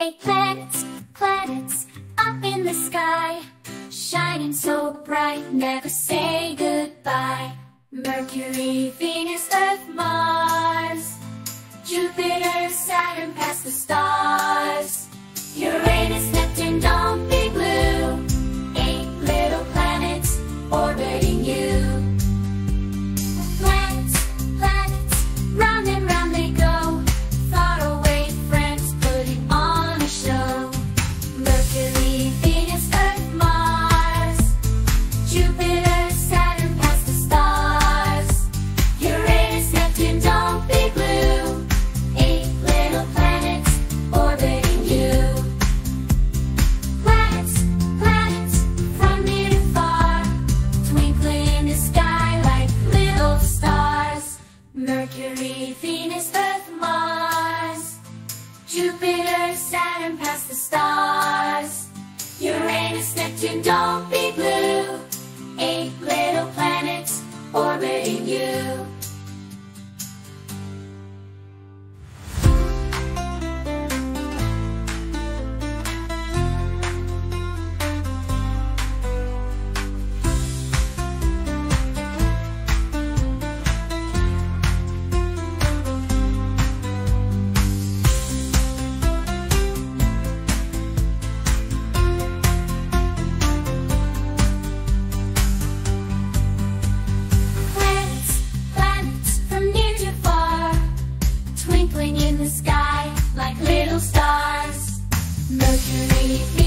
Eight planets, planets up in the sky, shining so bright, never say goodbye. Mercury, Venus, Earth, Mars, Jupiter, Saturn, past the stars. Mercury, Venus, Earth, Mars, Jupiter, You need me.